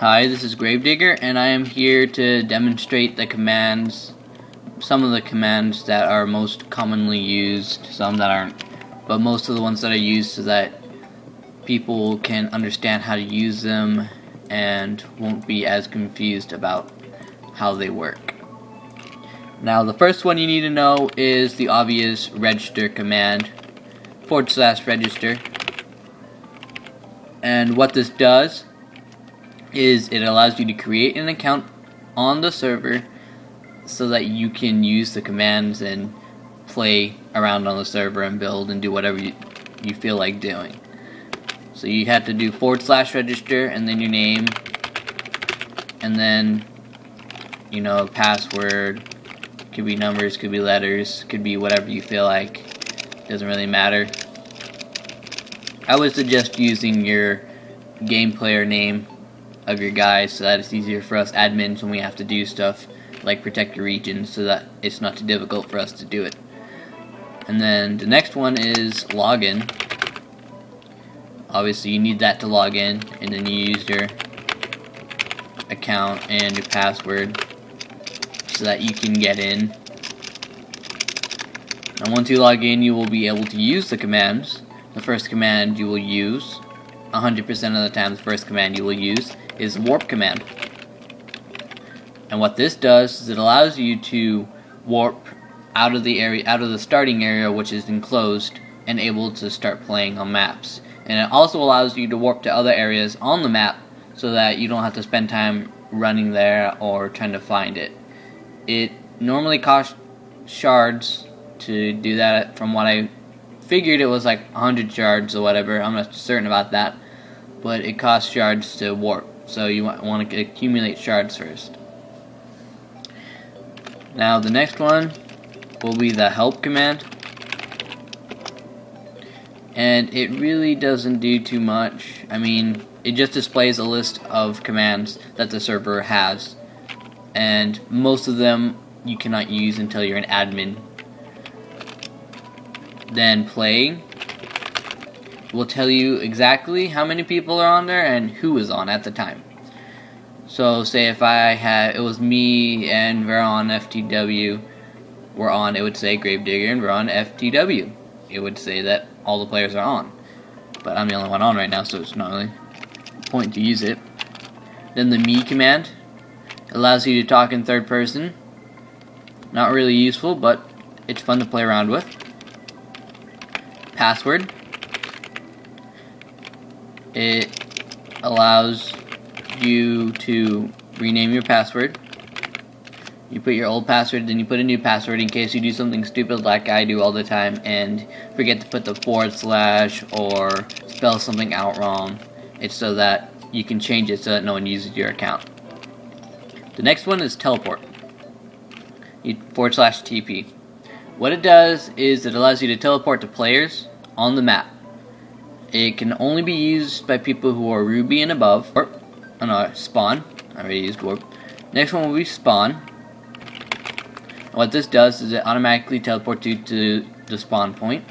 Hi, this is Gravedigger, and I am here to demonstrate the commands, some of the commands that are most commonly used, some that aren't, but most of the ones that are used so that people can understand how to use them and won't be as confused about how they work. Now, the first one you need to know is the obvious register command, forward slash register. And what this does is it allows you to create an account on the server so that you can use the commands and play around on the server and build and do whatever you, you feel like doing. So you have to do forward slash register and then your name and then you know password could be numbers could be letters could be whatever you feel like doesn't really matter I would suggest using your game player name of your guys so that it's easier for us admins when we have to do stuff like protect your region so that it's not too difficult for us to do it. And then the next one is login. Obviously you need that to log in and then you use your account and your password so that you can get in. And once you log in you will be able to use the commands. The first command you will use 100% of the time the first command you will use is warp command. And what this does is it allows you to warp out of the area, out of the starting area, which is enclosed, and able to start playing on maps. And it also allows you to warp to other areas on the map, so that you don't have to spend time running there or trying to find it. It normally costs shards to do that. From what I figured, it was like 100 shards or whatever. I'm not certain about that, but it costs shards to warp. So you want to accumulate shards first. Now the next one will be the help command. And it really doesn't do too much. I mean, it just displays a list of commands that the server has. And most of them you cannot use until you're an admin. Then play will tell you exactly how many people are on there and who is on at the time. So say if I had it was me and Veron FTW were on, it would say Gravedigger and Veron FTW. It would say that all the players are on. But I'm the only one on right now, so it's not really point to use it. Then the me command allows you to talk in third person. Not really useful, but it's fun to play around with. Password it allows you to rename your password. You put your old password, then you put a new password in case you do something stupid like I do all the time and forget to put the forward slash or spell something out wrong. It's so that you can change it so that no one uses your account. The next one is teleport. You forward slash TP. What it does is it allows you to teleport to players on the map. It can only be used by people who are Ruby and above. Or, oh no, spawn. I already used warp. Next one will be spawn. What this does is it automatically teleports you to the spawn point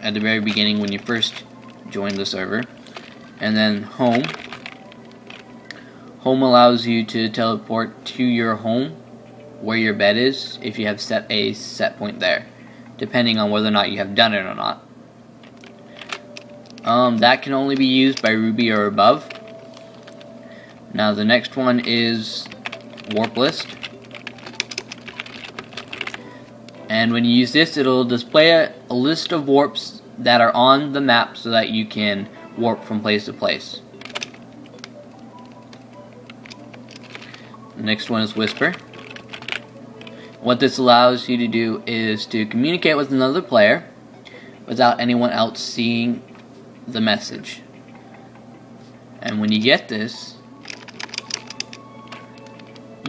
at the very beginning when you first join the server. And then home. Home allows you to teleport to your home where your bed is if you have set a set point there, depending on whether or not you have done it or not. Um, that can only be used by Ruby or above. Now the next one is warp list. And when you use this, it'll display a, a list of warps that are on the map so that you can warp from place to place. The next one is Whisper. What this allows you to do is to communicate with another player without anyone else seeing the message. And when you get this,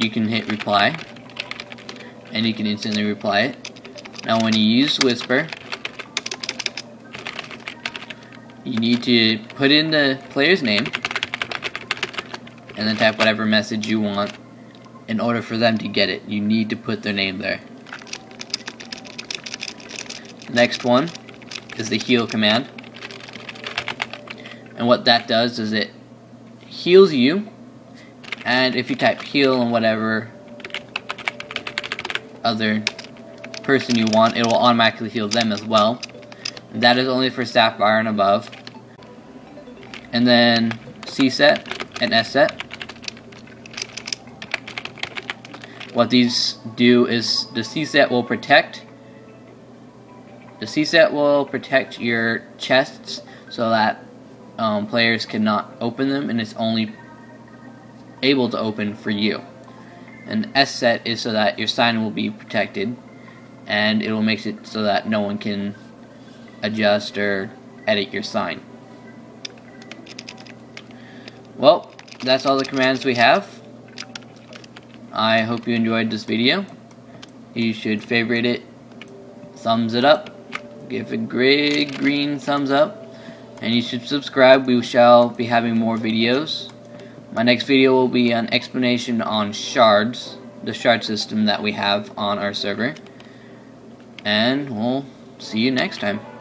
you can hit reply, and you can instantly reply it. Now when you use Whisper, you need to put in the player's name, and then type whatever message you want. In order for them to get it, you need to put their name there. Next one is the heal command. And what that does is it heals you And if you type heal and whatever other person you want, it will automatically heal them as well. That is only for Sapphire and above. And then C set and S set. What these do is the C set will protect the C set will protect your chests so that um, players cannot open them and it's only able to open for you. An S set is so that your sign will be protected and it will make it so that no one can adjust or edit your sign. Well, that's all the commands we have. I hope you enjoyed this video. You should favorite it, thumbs it up, give a great green thumbs up, and you should subscribe. We shall be having more videos. My next video will be an explanation on shards, the shard system that we have on our server. And we'll see you next time.